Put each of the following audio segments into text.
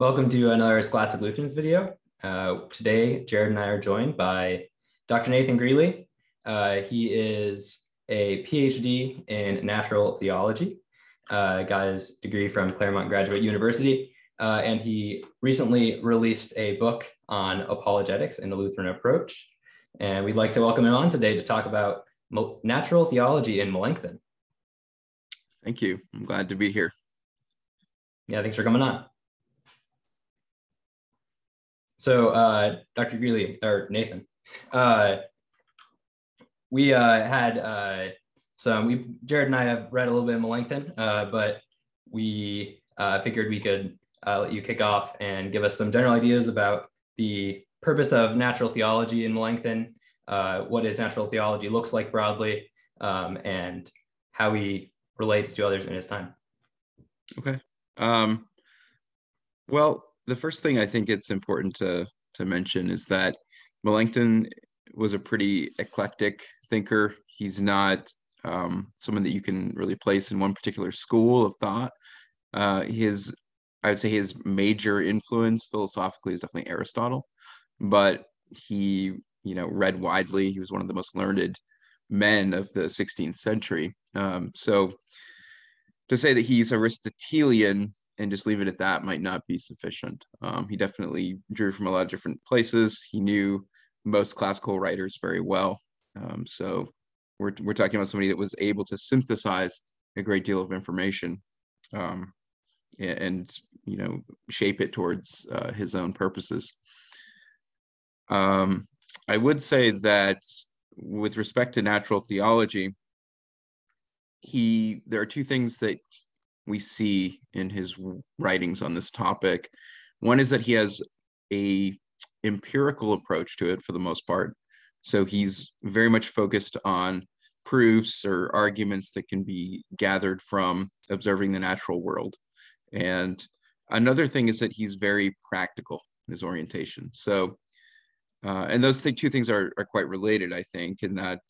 Welcome to another Scholastic Lutherans video. Uh, today, Jared and I are joined by Dr. Nathan Greeley. Uh, he is a PhD in natural theology, uh, got his degree from Claremont Graduate University, uh, and he recently released a book on apologetics and the Lutheran approach. And we'd like to welcome him on today to talk about natural theology in Melanchthon. Thank you. I'm glad to be here. Yeah, thanks for coming on. So, uh, Dr. Greeley or Nathan, uh, we uh, had uh, some. We Jared and I have read a little bit of Melanchthon, uh, but we figured we could let you kick off and give us some general ideas about the purpose of natural theology in Melanchthon, what is natural theology looks like broadly, um, and how he relates to others in his time. Okay. Um, well, the first thing I think it's important to to mention is that Melanchthon was a pretty eclectic thinker. He's not um, someone that you can really place in one particular school of thought. Uh, his, I would say, his major influence philosophically is definitely Aristotle, but he, you know, read widely. He was one of the most learned men of the 16th century. Um, so to say that he's Aristotelian and just leave it at that might not be sufficient. Um, he definitely drew from a lot of different places. He knew most classical writers very well. Um, so we're, we're talking about somebody that was able to synthesize a great deal of information um, and, you know, shape it towards uh, his own purposes. Um, I would say that with respect to natural theology, he there are two things that we see in his writings on this topic. One is that he has a empirical approach to it for the most part. So he's very much focused on proofs or arguments that can be gathered from observing the natural world. And another thing is that he's very practical in his orientation. So, uh, and those th- two things are, are quite related, I think, in that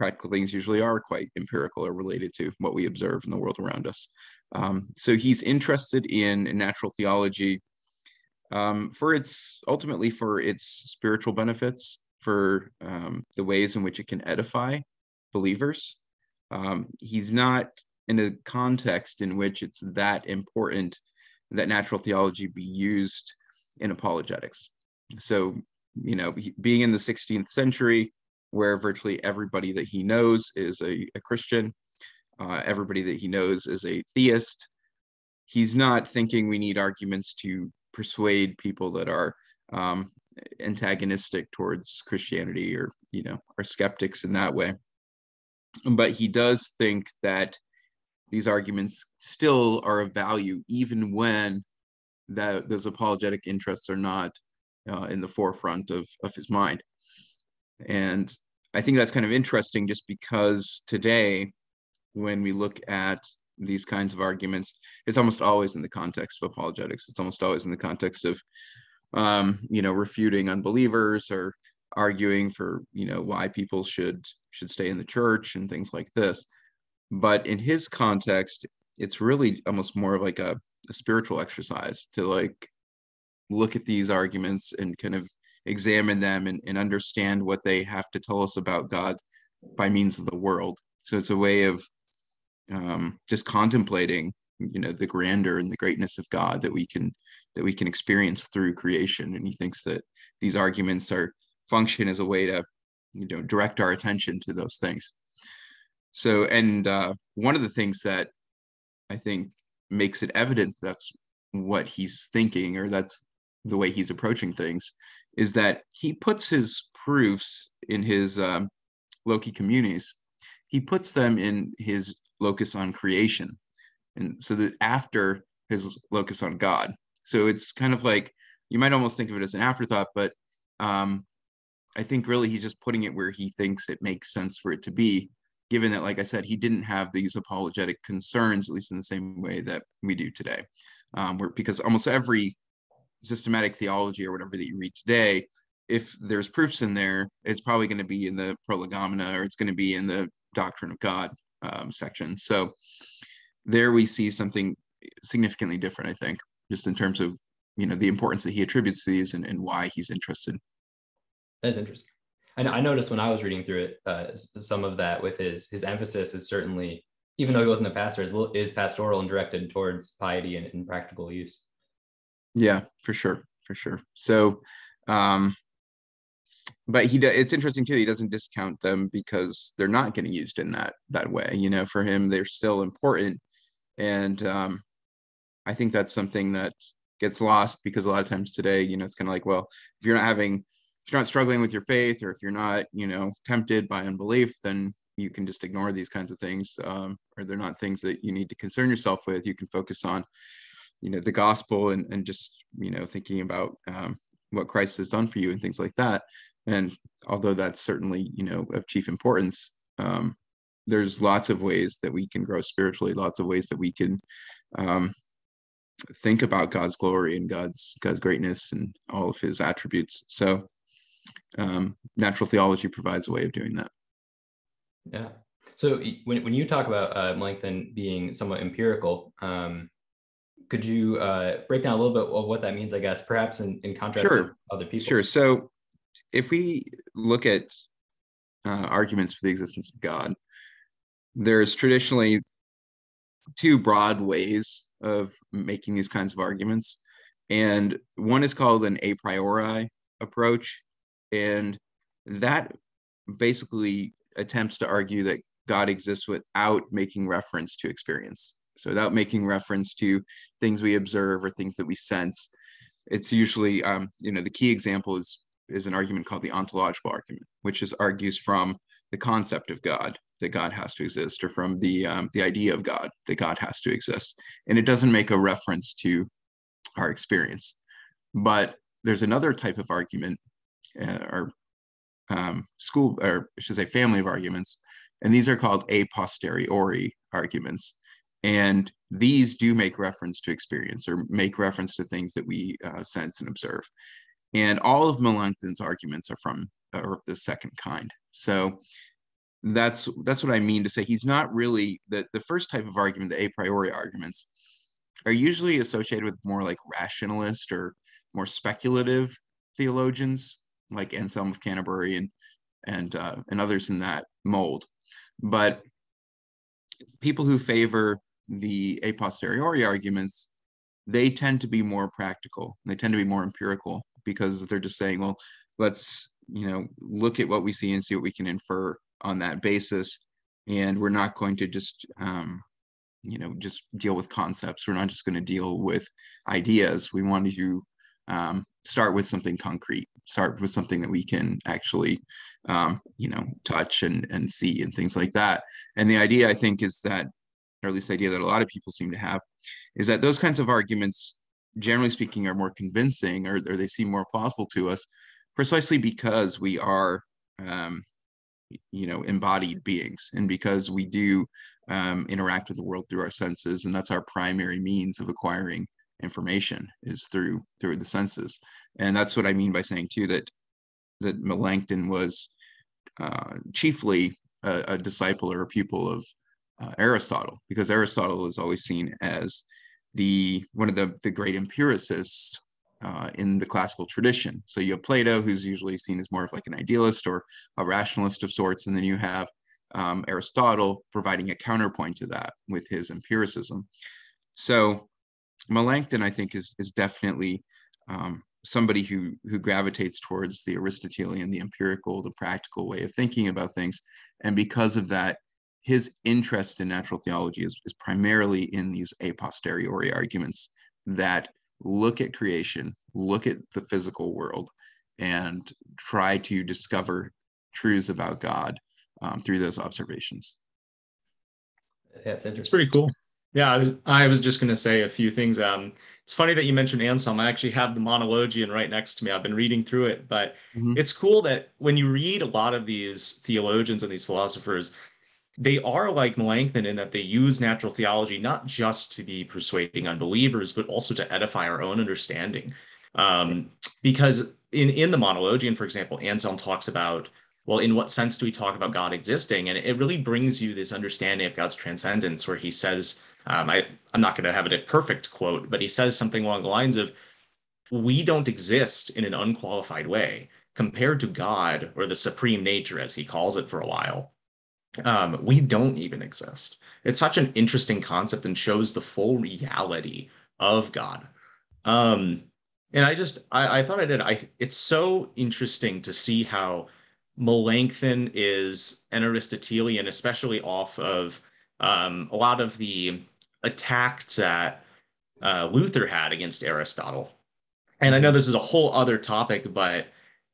practical things usually are quite empirical or related to what we observe in the world around us. Um, so he's interested in, in natural theology um, for its ultimately for its spiritual benefits, for um, the ways in which it can edify believers. Um, he's not in a context in which it's that important that natural theology be used in apologetics. So, you know, being in the 16th century, where virtually everybody that he knows is a, a Christian, uh, everybody that he knows is a theist. He's not thinking we need arguments to persuade people that are um, antagonistic towards Christianity or, you know, are skeptics in that way. But he does think that these arguments still are of value, even when that those apologetic interests are not uh, in the forefront of, of his mind. And I think that's kind of interesting just because today, when we look at these kinds of arguments, it's almost always in the context of apologetics. It's almost always in the context of, um, you know, refuting unbelievers or arguing for, you know, why people should should stay in the church and things like this. But in his context, it's really almost more of like a, a spiritual exercise to like look at these arguments and kind of examine them and, and understand what they have to tell us about God by means of the world. So it's a way of um, just contemplating, you know, the grandeur and the greatness of God that we can that we can experience through creation. And he thinks that these arguments are function as a way to, you know, direct our attention to those things. So, and uh, one of the things that I think makes it evident that's what he's thinking or that's the way he's approaching things is that he puts his proofs in his um, Communes. He puts them in his locus on creation, and so that after his locus on God. So it's kind of like you might almost think of it as an afterthought, but um, I think really he's just putting it where he thinks it makes sense for it to be, given that, like I said, he didn't have these apologetic concerns, at least in the same way that we do today. Um, where because almost every systematic theology or whatever that you read today, if there's proofs in there, it's probably going to be in the prolegomena or it's going to be in the doctrine of God um, section. So there we see something significantly different, I think, just in terms of you know the importance that he attributes to these and, and why he's interested. That's interesting. I, I noticed when i was reading through it uh, some of that with his his emphasis is certainly even though he wasn't a pastor is, is pastoral and directed towards piety and, and practical use yeah for sure for sure. So um but he it's interesting too he doesn't discount them because they're not getting used in that that way you know for him they're still important. And um i think that's something that gets lost because a lot of times today you know it's kind of like well if you're not having if you're not struggling with your faith or if you're not you know tempted by unbelief then you can just ignore these kinds of things um, or they're not things that you need to concern yourself with. You can focus on you know the gospel and, and just you know thinking about um, what christ has done for you and things like that. And although that's certainly you know of chief importance um, there's lots of ways that we can grow spiritually lots of ways that we can um, think about god's glory and god's god's greatness and all of his attributes. So um, natural theology provides a way of doing that. Yeah. So when, when you talk about uh, Melanchthon being somewhat empirical, um, could you uh, break down a little bit of what that means, I guess, perhaps in, in contrast sure. to other people? Sure. So if we look at uh, arguments for the existence of God, there's traditionally two broad ways of making these kinds of arguments. And one is called an a priori approach. And that basically attempts to argue that God exists without making reference to experience. So without making reference to things we observe or things that we sense, it's usually, um, you know, the key example is is an argument called the ontological argument, which is argues from the concept of God that God has to exist, or from the um, the idea of God that God has to exist, and it doesn't make a reference to our experience. But there's another type of argument, uh, or um, school, or I should say, family of arguments, and these are called a posteriori arguments. And these do make reference to experience or make reference to things that we uh, sense and observe. And all of Melanchthon's arguments are from are of the second kind. So that's that's what I mean to say he's not really the the first type of argument, the a priori arguments, are usually associated with more like rationalist or more speculative theologians like Anselm of Canterbury and and uh, and others in that mold. But people who favor the a posteriori arguments, they tend to be more practical. They tend to be more empirical because they're just saying, well, let's you know look at what we see and see what we can infer on that basis, and we're not going to just um, you know just deal with concepts. We're not just going to deal with ideas. We want to um, start with something concrete start with something that we can actually um, you know touch and and see and things like that and the idea i think is that or at least the idea that a lot of people seem to have is that those kinds of arguments generally speaking are more convincing or, or they seem more plausible to us precisely because we are um, you know embodied beings and because we do um, interact with the world through our senses and that's our primary means of acquiring information is through through the senses. And that's what i mean by saying too that that melanchthon was uh, chiefly a, a, disciple or a pupil of uh, aristotle because aristotle is always seen as the one of the the great empiricists uh, in the classical tradition. So you have plato who's usually seen as more of like an idealist or a rationalist of sorts and then you have um, aristotle providing a counterpoint to that with his empiricism. So Melanchthon, I think, is is definitely um, somebody who who gravitates towards the Aristotelian, the empirical, the practical way of thinking about things, and because of that, his interest in natural theology is, is primarily in these a posteriori arguments that look at creation, look at the physical world, and try to discover truths about God um, through those observations. That's interesting. It's pretty cool. Yeah, I was just going to say a few things. Um, it's funny that you mentioned Anselm. I actually have the Monologion right next to me. I've been reading through it, but mm-hmm. it's cool that when you read a lot of these theologians and these philosophers, they are like Melanchthon in that they use natural theology not just to be persuading unbelievers, but also to edify our own understanding. Um, because in in the Monologion, for example, Anselm talks about well, in what sense do we talk about God existing? And it really brings you this understanding of God's transcendence, where he says um, I, I'm not going to have it a perfect quote, but he says something along the lines of we don't exist in an unqualified way compared to God or the supreme nature, as he calls it for a while. Um, we don't even exist. It's such an interesting concept and shows the full reality of God. Um, and I just I, I thought I did. I it's so interesting to see how Melanchthon is an Aristotelian, especially off of um, a lot of the attacks that uh, Luther had against Aristotle. And I know this is a whole other topic, but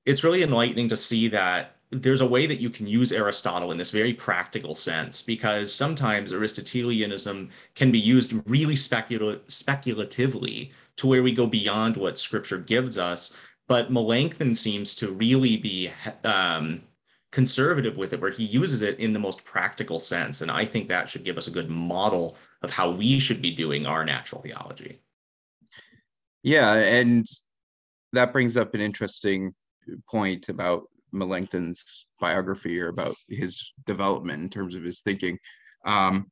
it's really enlightening to see that there's a way that you can use Aristotle in this very practical sense because sometimes Aristotelianism can be used really specula- speculatively to where we go beyond what scripture gives us. But Melanchthon seems to really be um, conservative with it, where he uses it in the most practical sense. And I think that should give us a good model of how we should be doing our natural theology. Yeah. And that brings up an interesting point about Melanchthon's biography or about his development in terms of his thinking. Um,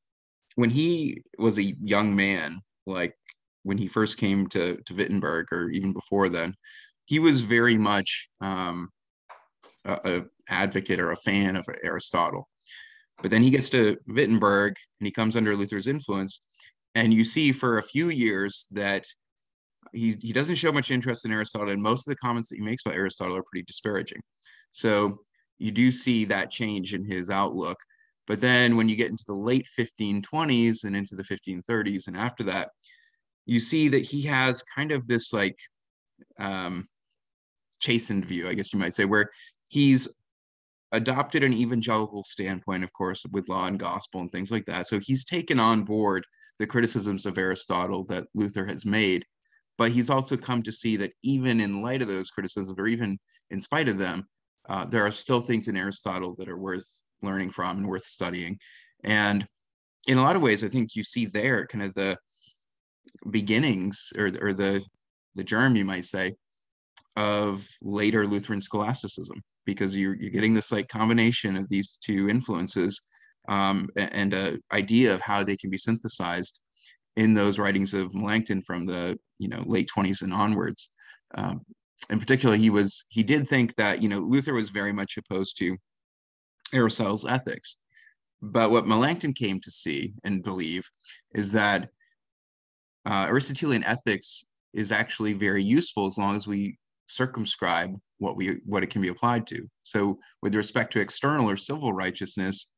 when he was a young man, like when he first came to, to Wittenberg or even before then, he was very much um, a, a, advocate or a fan of Aristotle. But then he gets to Wittenberg and he comes under Luther's influence, and you see for a few years that he he doesn't show much interest in Aristotle, and most of the comments that he makes about Aristotle are pretty disparaging. So you do see that change in his outlook. But then when you get into the late 1520s and into the 1530s and after that, you see that he has kind of this like um, chastened view, I guess you might say, where he's adopted an evangelical standpoint, of course, with law and gospel and things like that. So he's taken on board the criticisms of Aristotle that Luther has made, but he's also come to see that even in light of those criticisms, or even in spite of them, uh, there are still things in Aristotle that are worth learning from and worth studying. And in a lot of ways, I think you see there kind of the beginnings or, or the, the germ, you might say, of later Lutheran scholasticism, because you're, you're getting this like combination of these two influences um, and an idea of how they can be synthesized in those writings of Melanchthon from the you know late 20s and onwards. Um, in particular, he was he did think that you know Luther was very much opposed to Aristotle's ethics, but what Melanchthon came to see and believe is that uh, Aristotelian ethics is actually very useful as long as we circumscribe what we what it can be applied to. So, with respect to external or civil righteousness,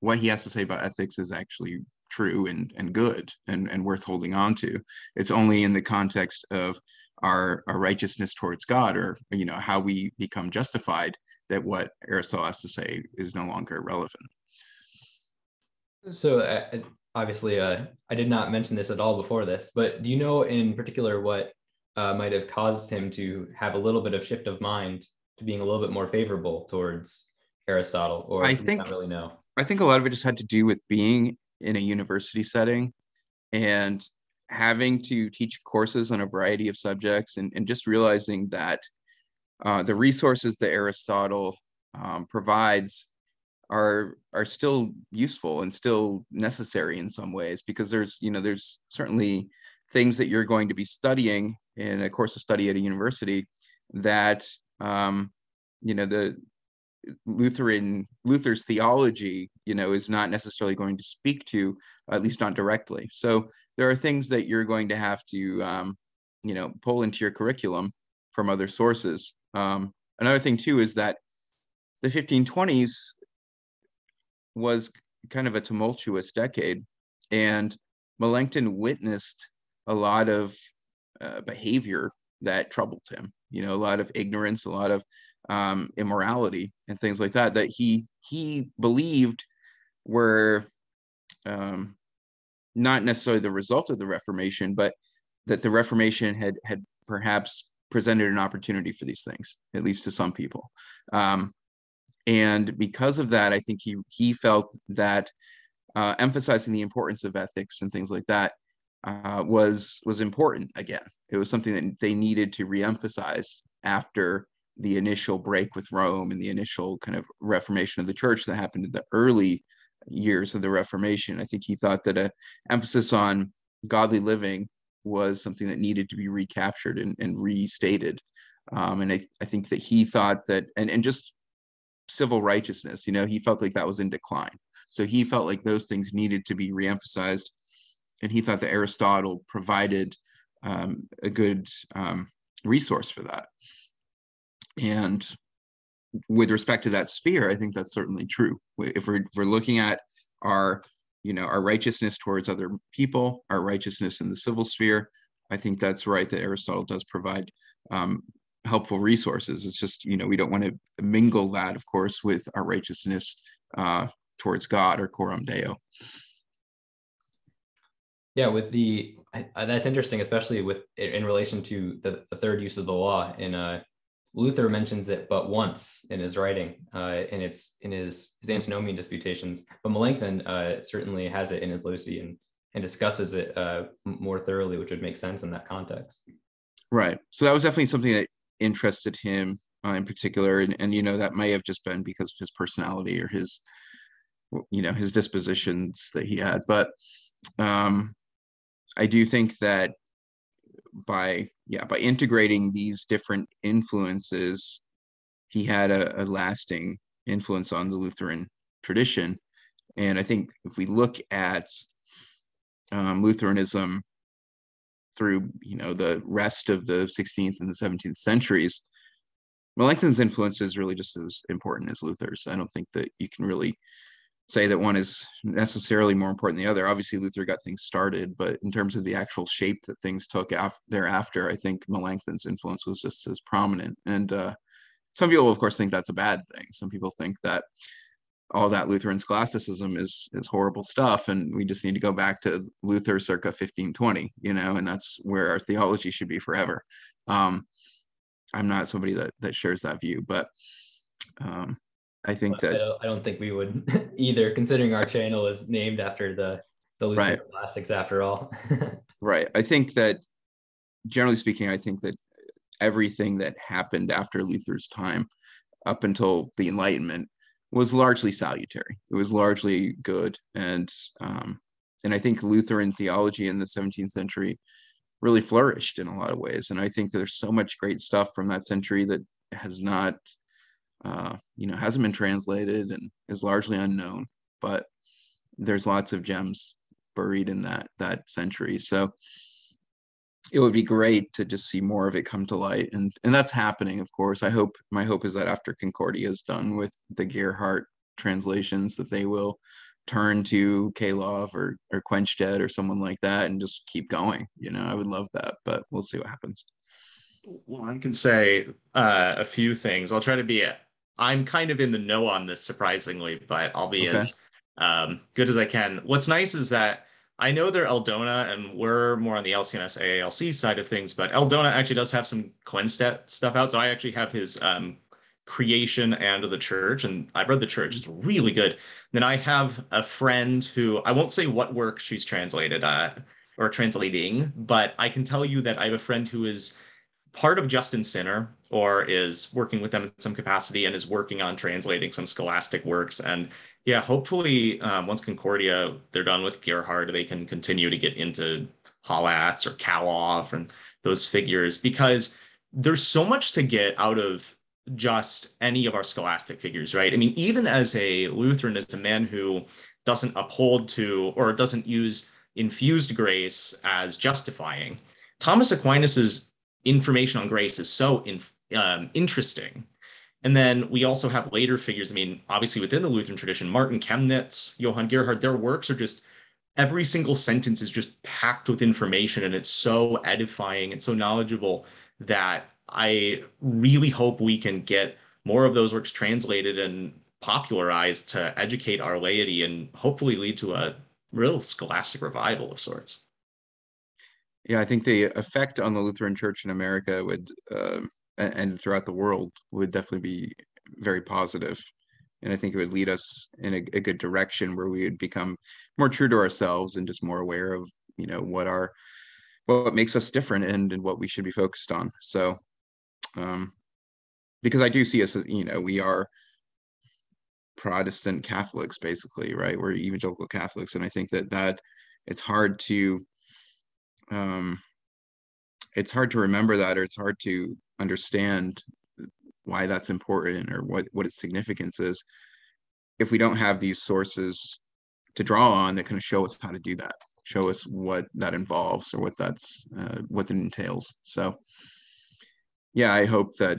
what he has to say about ethics is actually true and and good and and worth holding on to. It's only in the context of our, our righteousness towards God or you know how we become justified that what Aristotle has to say is no longer relevant. So uh, obviously, uh, I did not mention this at all before this, but do you know in particular what uh, might have caused him to have a little bit of shift of mind to being a little bit more favorable towards Aristotle, or I think not really know? I think a lot of it just had to do with being in a university setting and having to teach courses on a variety of subjects and, and just realizing that uh, the resources that Aristotle um, provides are are still useful and still necessary in some ways because there's you know there's certainly things that you're going to be studying in a course of study at a university that um, you know the Lutheran Luther's theology, you know, is not necessarily going to speak to, at least not directly. So there are things that you're going to have to, um, you know, pull into your curriculum from other sources. Um, another thing too is that the 1520s was kind of a tumultuous decade, and Melanchthon witnessed a lot of uh, behavior that troubled him. You know, a lot of ignorance, a lot of um, immorality and things like that that he he believed were um, not necessarily the result of the Reformation, but that the Reformation had had perhaps presented an opportunity for these things, at least to some people. Um, and because of that, I think he he felt that uh, emphasizing the importance of ethics and things like that uh, was was important again. It was something that they needed to reemphasize after the initial break with Rome and the initial kind of reformation of the church that happened in the early years of the Reformation. I think he thought that a emphasis on godly living was something that needed to be recaptured and, and restated. Um, and I, I think that he thought that, and, and just civil righteousness, you know, he felt like that was in decline. So he felt like those things needed to be reemphasized. And he thought that Aristotle provided um, a good um, resource for that. And with respect to that sphere, I think that's certainly true. If we're, if we're looking at our, you know, our righteousness towards other people, our righteousness in the civil sphere, I think that's right that Aristotle does provide um, helpful resources. It's just, you know, we don't want to mingle that, of course, with our righteousness uh, towards God or coram deo. Yeah, with the I, that's interesting, especially with in relation to the, the third use of the law. In uh, Luther mentions it but once in his writing, uh, it's in his his antinomian disputations. But Melanchthon uh, certainly has it in his Loci and and discusses it uh, more thoroughly, which would make sense in that context. Right. So that was definitely something that interested him uh, in particular, and and you know that may have just been because of his personality or his you know his dispositions that he had, but um I do think that by yeah by integrating these different influences, he had a, a lasting influence on the Lutheran tradition. And I think if we look at um, Lutheranism through you know the rest of the 16th and the 17th centuries, Melanchthon's influence is really just as important as Luther's. I don't think that you can really say that one is necessarily more important than the other. Obviously, Luther got things started, but in terms of the actual shape that things took af- thereafter, I think Melanchthon's influence was just as prominent. And uh, some people, of course, think that's a bad thing. Some people think that all that Lutheran scholasticism is is horrible stuff, and we just need to go back to Luther circa 1520, you know, and that's where our theology should be forever. Um, I'm not somebody that that shares that view, but um, I think that I don't, I don't, think we would either, considering our channel is named after the the Luther right. classics after all. right. I think that generally speaking, I think that everything that happened after Luther's time, up until the Enlightenment, was largely salutary. It was largely good, and um, and I think Lutheran theology in the 17th century really flourished in a lot of ways. And I think there's so much great stuff from that century that has not uh, you know, hasn't been translated and is largely unknown, but there's lots of gems buried in that that century. So it would be great to just see more of it come to light, and and that's happening, of course. I hope my hope is that after Concordia is done with the Gerhard translations, that they will turn to Calov or or Quenstedt or someone like that and just keep going. You know, I would love that, but we'll see what happens. Well, I can say uh, a few things. I'll try to be I'm kind of in the know on this, surprisingly, but I'll be okay. as um, good as I can. What's nice is that I know they're ELDoNA, and we're more on the LCMS AALC side of things, but ELDoNA actually does have some Quenstedt stuff out. So I actually have his um, creation and the church, and I've read the church; it's really good. Then I have a friend who I won't say what work she's translated uh, or translating, but I can tell you that I have a friend who is part of Just and Sinner or is working with them in some capacity and is working on translating some scholastic works. And yeah, hopefully um, once Concordia, they're done with Gerhard, they can continue to get into Hollaz or Calov and those figures because there's so much to get out of just any of our scholastic figures, right? I mean, even as a Lutheran, as a man who doesn't uphold to or doesn't use infused grace as justifying, Thomas Aquinas's information on grace is so in, um, interesting. And then we also have later figures. I mean, obviously within the Lutheran tradition, Martin Chemnitz, Johann Gerhard, their works are just every single sentence is just packed with information and it's so edifying and so knowledgeable that I really hope we can get more of those works translated and popularized to educate our laity and hopefully lead to a real scholastic revival of sorts. Yeah, I think the effect on the Lutheran Church in America would, uh, and throughout the world, would definitely be very positive. And I think it would lead us in a, a, good direction where we would become more true to ourselves and just more aware of, you know, what our, what makes us different and, and what we should be focused on. So, um, because I do see us as, you know, we are Protestant Catholics, basically, right? We're evangelical Catholics. And I think that that it's hard to um, it's hard to remember that or it's hard to understand why that's important or what what its significance is if we don't have these sources to draw on that kind of show us how to do that show us what that involves or what that's uh, what it entails. So yeah i hope that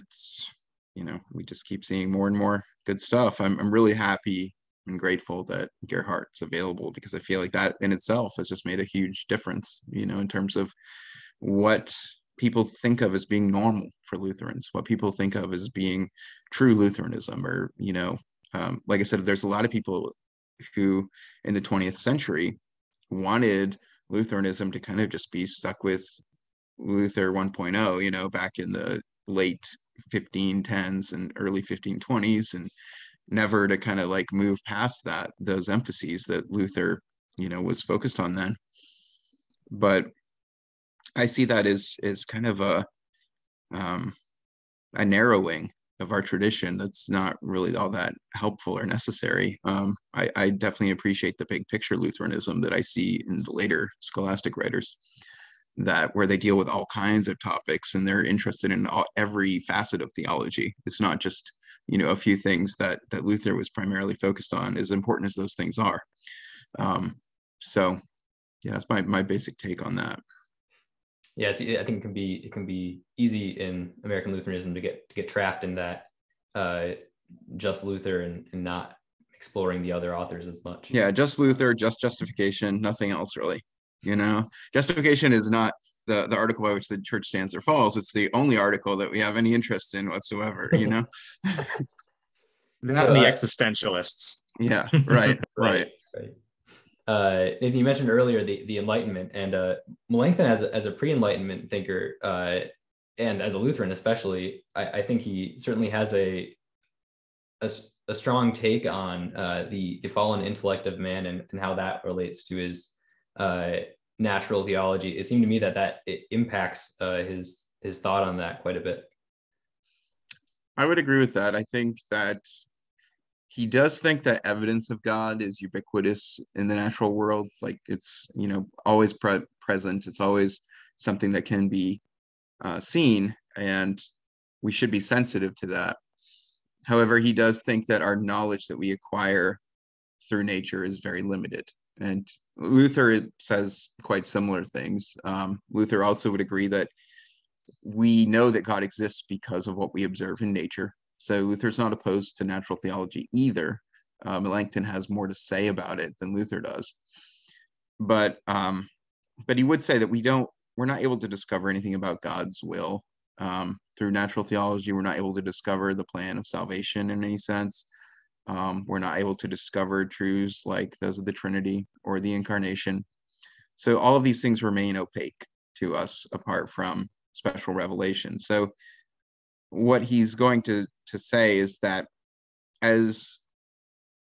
you know we just keep seeing more and more good stuff. I'm, I'm really happy and grateful that gerhard's available because i feel like that in itself has just made a huge difference you know in terms of what people think of as being normal for lutherans what people think of as being true lutheranism or you know um, like i said there's a lot of people who in the 20th century wanted Lutheranism to kind of just be stuck with Luther 1.0, you know, back in the late 1510s and early 1520s, and never to kind of like move past that, those emphases that Luther, you know, was focused on then. But I see that as, as kind of a, um, a narrowing of our tradition that's not really all that helpful or necessary. Um, I, I, definitely appreciate the big picture Lutheranism that I see in the later scholastic writers, that where they deal with all kinds of topics and they're interested in all, every facet of theology. It's not just you know a few things that that Luther was primarily focused on, as important as those things are. Um, so, yeah, that's my my basic take on that yeah, it's, I think it can be it can be easy in American Lutheranism to get to get trapped in that uh, just Luther and, and not exploring the other authors as much. Yeah, just Luther, just justification, nothing else really. You know, justification is not the the article by which the church stands or falls. It's the only article that we have any interest in whatsoever. You know, that and the existentialists. Yeah, right, right. right uh, you mentioned earlier the, the Enlightenment and uh, Melanchthon as a, as a pre-Enlightenment thinker uh, and as a Lutheran especially, I, I think he certainly has a, a, a strong take on uh, the, the fallen intellect of man and, and how that relates to his uh, natural theology. It seemed to me that that impacts uh, his his thought on that quite a bit. I would agree with that. I think that he does think that evidence of God is ubiquitous in the natural world. Like it's, you know, always pre- present. It's always something that can be uh, seen, and we should be sensitive to that. However, he does think that our knowledge that we acquire through nature is very limited. And Luther says quite similar things. Um, Luther also would agree that we know that God exists because of what we observe in nature. So Luther's not opposed to natural theology either. Uh, Melanchthon has more to say about it than Luther does. But um, but he would say that we don't we're not able to discover anything about God's will um, through natural theology. We're not able to discover the plan of salvation in any sense. Um, we're not able to discover truths like those of the Trinity or the Incarnation. So all of these things remain opaque to us apart from special revelation. So what he's going to to say is that as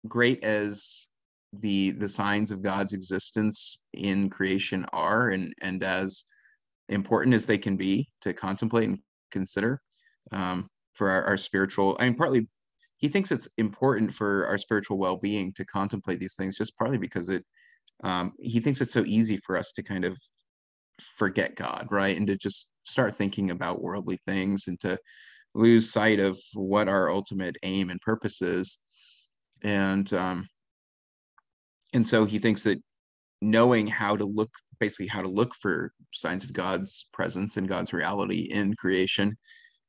great as the the signs of God's existence in creation are and and as important as they can be to contemplate and consider um, for our, our spiritual I mean partly he thinks it's important for our spiritual well-being to contemplate these things just partly because it um, he thinks it's so easy for us to kind of forget God right? And to just start thinking about worldly things and to lose sight of what our ultimate aim and purpose is. And um, and so he thinks that knowing how to look basically how to look for signs of god's presence and god's reality in creation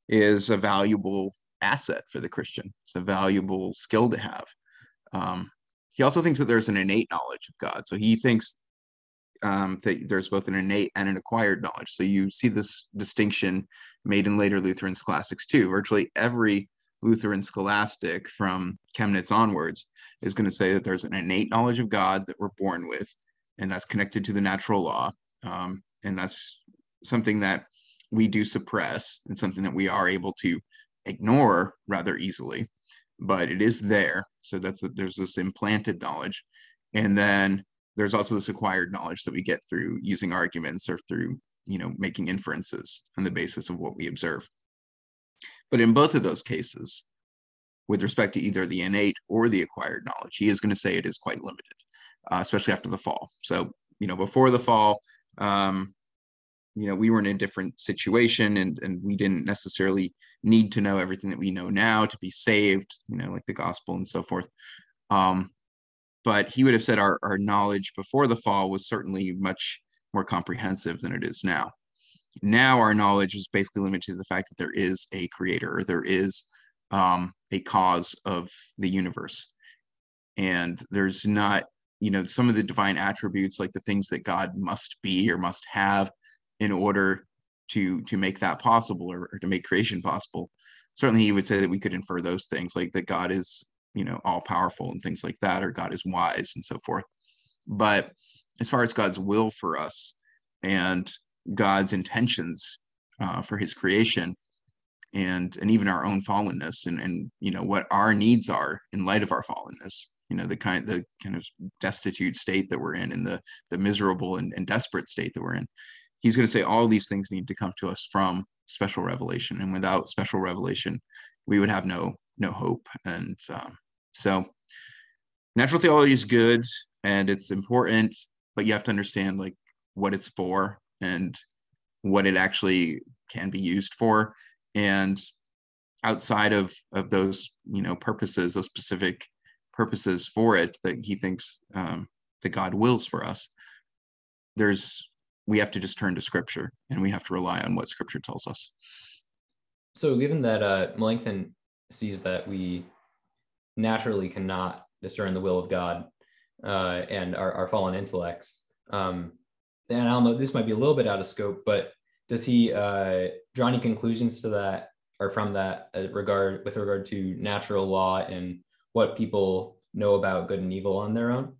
is a valuable asset for the christian. It's a valuable skill to have. Um, he also thinks that there's an innate knowledge of god. So he thinks um, that there's both an innate and an acquired knowledge. So you see this distinction made in later Lutheran scholastics too. Virtually every Lutheran scholastic from Chemnitz onwards is going to say that there's an innate knowledge of God that we're born with, and that's connected to the natural law. Um, and that's something that we do suppress and something that we are able to ignore rather easily, but it is there. So that's a, there's this implanted knowledge. And then there's also this acquired knowledge that we get through using arguments or through you know making inferences on the basis of what we observe. But in both of those cases with respect to either the innate or the acquired knowledge he is going to say it is quite limited uh, especially after the fall. So you know before the fall um, you know we were in a different situation and and we didn't necessarily need to know everything that we know now to be saved you know like the gospel and so forth. Um but he would have said our, our knowledge before the fall was certainly much more comprehensive than it is now. Now our knowledge is basically limited to the fact that there is a creator or there is um, a cause of the universe. And there's not you know some of the divine attributes like the things that god must be or must have in order to to make that possible or, or to make creation possible certainly he would say that we could infer those things like that god is you know all powerful and things like that or god is wise and so forth. But as far as god's will for us and god's intentions uh, for his creation and and even our own fallenness and and you know what our needs are in light of our fallenness you know the kind the kind of destitute state that we're in and the the miserable and, and desperate state that we're in he's going to say all these things need to come to us from special revelation. And without special revelation we would have no no hope. And um, so natural theology is good and it's important but you have to understand like what it's for and what it actually can be used for and outside of of those you know purposes those specific purposes for it that he thinks um, that god wills for us there's we have to just turn to scripture and we have to rely on what scripture tells us. So, given that uh, Melanchthon sees that we naturally cannot discern the will of God uh, and our, our fallen intellects, um, and I don't know, this might be a little bit out of scope, but does he uh, draw any conclusions to that or from that uh, regard with regard to natural law and what people know about good and evil on their own?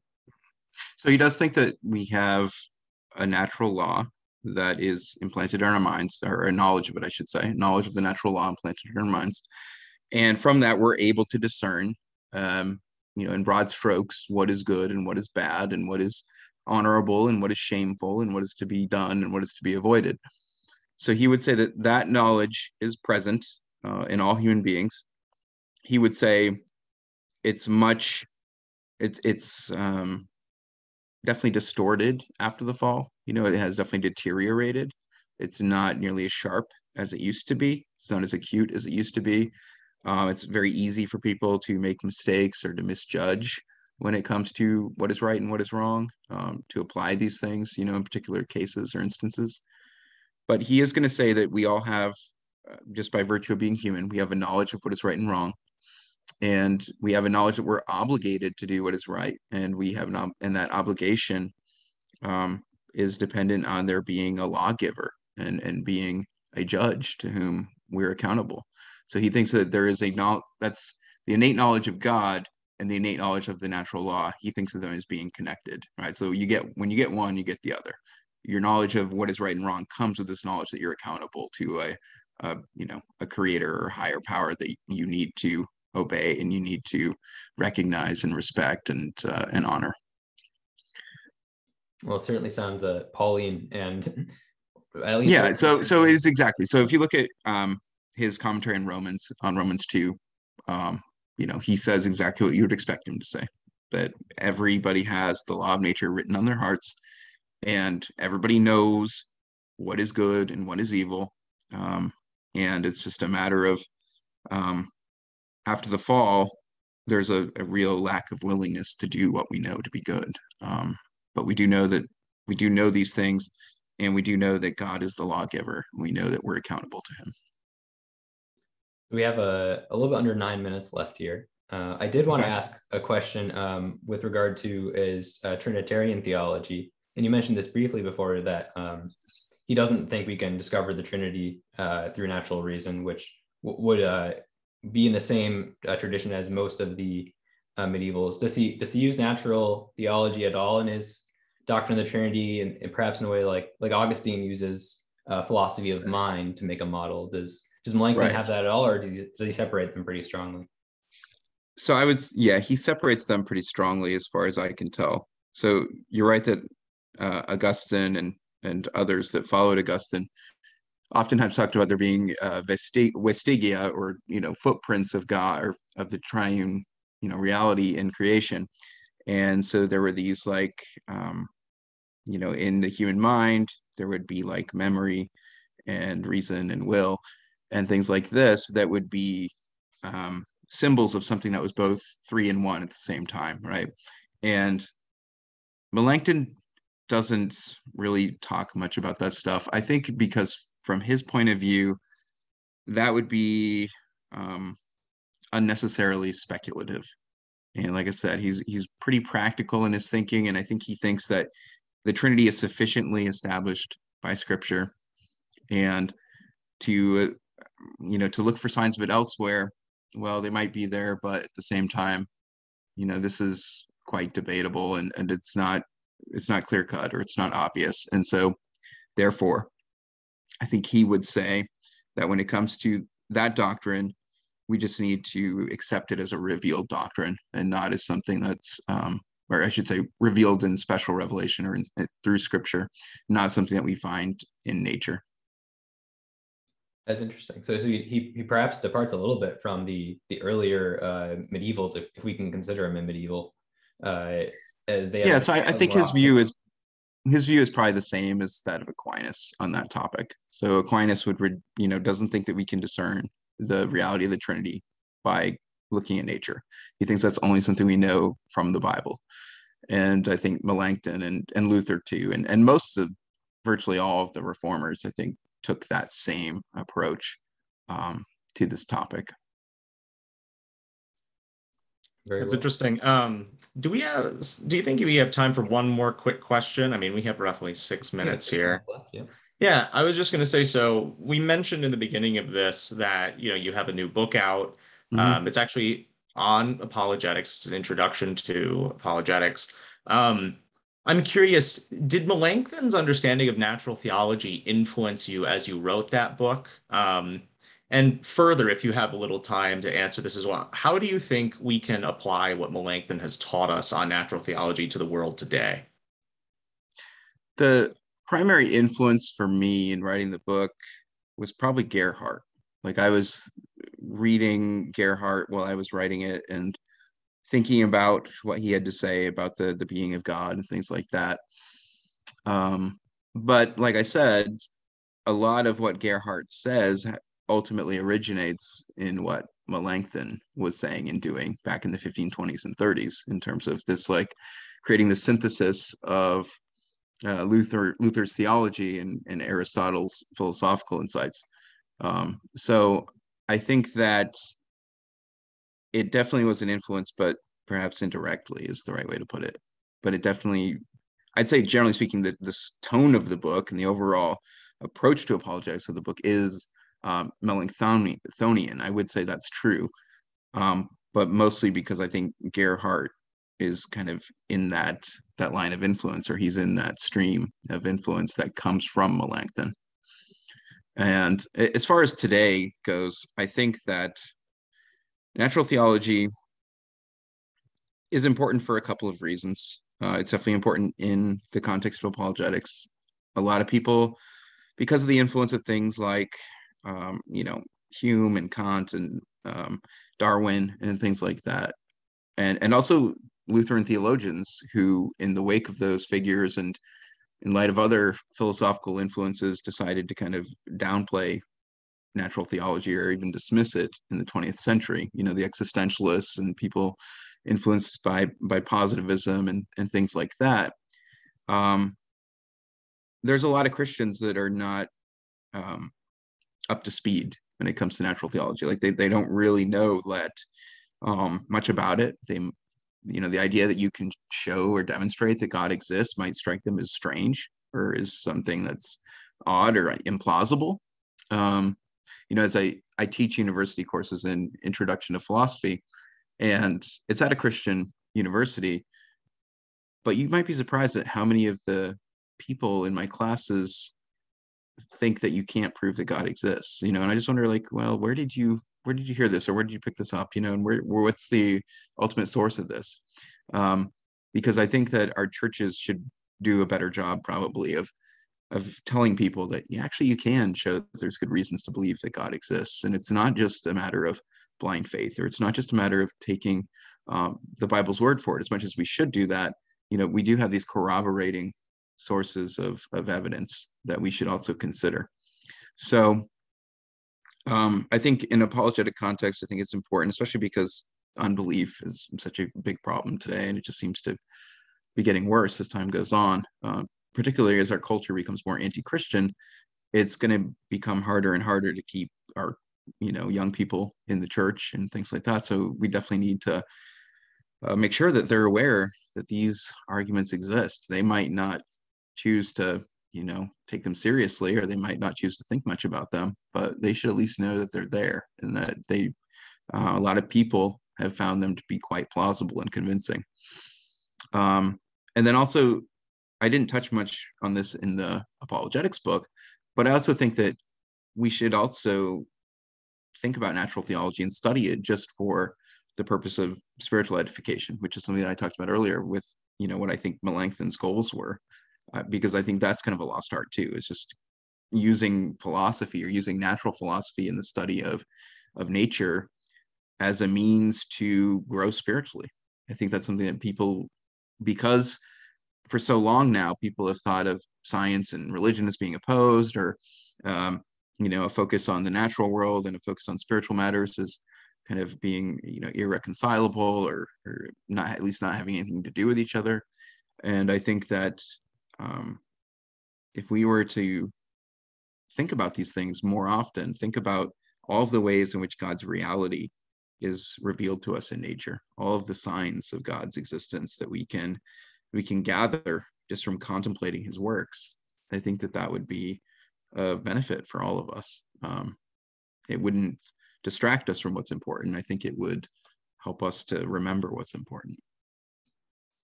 So he does think that we have a natural law that is implanted in our minds, or a knowledge of it, I should say, knowledge of the natural law implanted in our minds. And from that, we're able to discern, um, you know, in broad strokes, what is good and what is bad, and what is honorable and what is shameful, and what is to be done and what is to be avoided. So he would say that that knowledge is present uh, in all human beings. He would say it's much, it's it's um, definitely distorted after the fall. You know, it has definitely deteriorated. It's not nearly as sharp as it used to be. It's not as acute as it used to be. Um, it's very easy for people to make mistakes or to misjudge when it comes to what is right and what is wrong, um, to apply these things, you know, in particular cases or instances. But he is going to say that we all have, uh, just by virtue of being human, we have a knowledge of what is right and wrong and we have a knowledge that we're obligated to do what is right and we have not and that obligation um, is dependent on there being a lawgiver and and being a judge to whom we're accountable so he thinks that there is a knowledge that's the innate knowledge of god and the innate knowledge of the natural law he thinks of them as being connected right? So you get when you get one you get the other. Your knowledge of what is right and wrong comes with this knowledge that you're accountable to a, a you know a creator or higher power that you need to obey and you need to recognize and respect and uh, and honor. Well it certainly sounds uh, pauline and at least yeah so so is exactly. So if you look at um his commentary in romans on romans 2 um you know he says exactly what you would expect him to say that everybody has the law of nature written on their hearts and everybody knows what is good and what is evil um, and it's just a matter of um, after the fall, there's a, a real lack of willingness to do what we know to be good. Um, but we do know that we do know these things, and we do know that God is the lawgiver. We know that we're accountable to Him. We have a, a little bit under nine minutes left here. Uh, I did want to ask a question um, with regard to is uh, Trinitarian theology, and you mentioned this briefly before that um, he doesn't think we can discover the Trinity uh, through natural reason, which w- would uh, be in the same uh, tradition as most of the uh, medievals. Does he does he use natural theology at all in his doctrine of the Trinity, and, and perhaps in a way like like Augustine uses uh, philosophy of mind to make a model? Does does Melanchthon right. have that at all, or does he, does he separate them pretty strongly? So I would, yeah, he separates them pretty strongly as far as I can tell. So you're right that uh, Augustine and and others that followed Augustine oftentimes talked about there being uh, vestigia or you know footprints of God or of the triune you know reality in creation, and so there were these like um, you know in the human mind there would be like memory and reason and will and things like this that would be um, symbols of something that was both three and one at the same time, right? And Melanchthon doesn't really talk much about that stuff. I think because from his point of view, that would be um, unnecessarily speculative. And like I said, he's he's pretty practical in his thinking, and I think he thinks that the Trinity is sufficiently established by Scripture, and to you know to look for signs of it elsewhere well they might be there but at the same time you know this is quite debatable and and it's not it's not clear cut or it's not obvious. And so therefore i think he would say that when it comes to that doctrine we just need to accept it as a revealed doctrine and not as something that's um, or i should say revealed in special revelation or in, through scripture not something that we find in nature that's interesting. So, so he, he perhaps departs a little bit from the the earlier uh, medievals, if, if we can consider him a medieval. Uh, yeah, so I, I think his view is his view is probably the same as that of Aquinas on that topic. So Aquinas would, you know, doesn't think that we can discern the reality of the Trinity by looking at nature. He thinks that's only something we know from the Bible. And I think Melanchthon and, and Luther too, and, and most of virtually all of the reformers, I think, took that same approach um, to this topic. Very That's well. interesting. Um, do we have? Do you think we have time for one more quick question? I mean, we have roughly six minutes yeah, here. Left, yeah. yeah, I was just going to say. So we mentioned in the beginning of this that you know you have a new book out. Mm-hmm. Um, it's actually on apologetics. It's an introduction to apologetics. Um, I'm curious, did Melanchthon's understanding of natural theology influence you as you wrote that book? Um, and further, if you have a little time to answer this as well, how do you think we can apply what Melanchthon has taught us on natural theology to the world today? The primary influence for me in writing the book was probably Gerhard. Like I was reading Gerhard while I was writing it, and thinking about what he had to say about the the being of God and things like that. Um, but like I said, a lot of what Gerhard says ultimately originates in what Melanchthon was saying and doing back in the 1520s and 30s in terms of this like creating the synthesis of uh, Luther Luther's theology and, and Aristotle's philosophical insights. Um, so I think that it definitely was an influence, but perhaps indirectly is the right way to put it. But it definitely, I'd say, generally speaking, that this tone of the book and the overall approach to apologetics of the book is um, Melanchthonian. I would say that's true, um, but mostly because I think Gerhard is kind of in that that line of influence, or he's in that stream of influence that comes from Melanchthon. And as far as today goes, I think that natural theology is important for a couple of reasons. Uh, it's definitely important in the context of apologetics. A lot of people, because of the influence of things like, um, you know, Hume and Kant and um, Darwin and things like that, and and also Lutheran theologians who, in the wake of those figures and in light of other philosophical influences, decided to kind of downplay natural theology or even dismiss it in the 20th century. You know, the existentialists and people influenced by by positivism and and things like that. Um, there's a lot of Christians that are not um, up to speed when it comes to natural theology. Like they they don't really know that um, much about it. They you know the idea that you can show or demonstrate that God exists might strike them as strange or as something that's odd or implausible. Um, you know, as I I teach university courses in Introduction to Philosophy, and it's at a Christian university. But you might be surprised at how many of the people in my classes think that you can't prove that God exists. You know, and I just wonder, like, well, where did you where did you hear this, or where did you pick this up? You know, and where, what's the ultimate source of this? Um, because I think that our churches should do a better job, probably, of of telling people that actually you can show that there's good reasons to believe that God exists, and it's not just a matter of blind faith, or it's not just a matter of taking um, the Bible's word for it. As much as we should do that, you know, we do have these corroborating sources of, of evidence that we should also consider. So um, I think in apologetic context, I think it's important, especially because unbelief is such a big problem today, and it just seems to be getting worse as time goes on. Uh, particularly as our culture becomes more anti-Christian, it's going to become harder and harder to keep our you know young people in the church and things like that. So we definitely need to uh, make sure that they're aware that these arguments exist. They might not choose to you know take them seriously or they might not choose to think much about them but they should at least know that they're there and that they uh, a lot of people have found them to be quite plausible and convincing um, and then also i didn't touch much on this in the apologetics book but i also think that we should also think about natural theology and study it just for the purpose of spiritual edification which is something that i talked about earlier with you know what i think melanchthon's goals were uh, because I think that's kind of a lost art too. It's just using philosophy or using natural philosophy in the study of of nature as a means to grow spiritually. I think that's something that people, because for so long now, people have thought of science and religion as being opposed, or um, you know, a focus on the natural world and a focus on spiritual matters as kind of being you know irreconcilable or or not at least not having anything to do with each other. And I think that um, if we were to think about these things more often, think about all of the ways in which God's reality is revealed to us in nature, all of the signs of God's existence that we can we can gather just from contemplating His works. I think that that would be a benefit for all of us. Um, it wouldn't distract us from what's important. I think it would help us to remember what's important.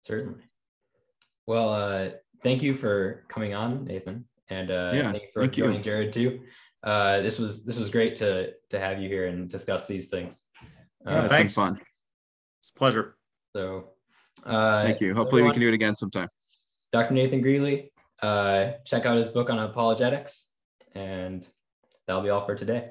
Certainly. Well, uh, thank you for coming on, Nathan, and uh, yeah, thank you for thank joining you. Jared too. Uh, this was this was great to to have you here and discuss these things. Yeah, Uh, it's thanks. been fun. It's a pleasure. so, uh, Thank you. Hopefully, we can do it again sometime. Dr. Nathan Greeley. Uh, check out his book on apologetics, and that'll be all for today.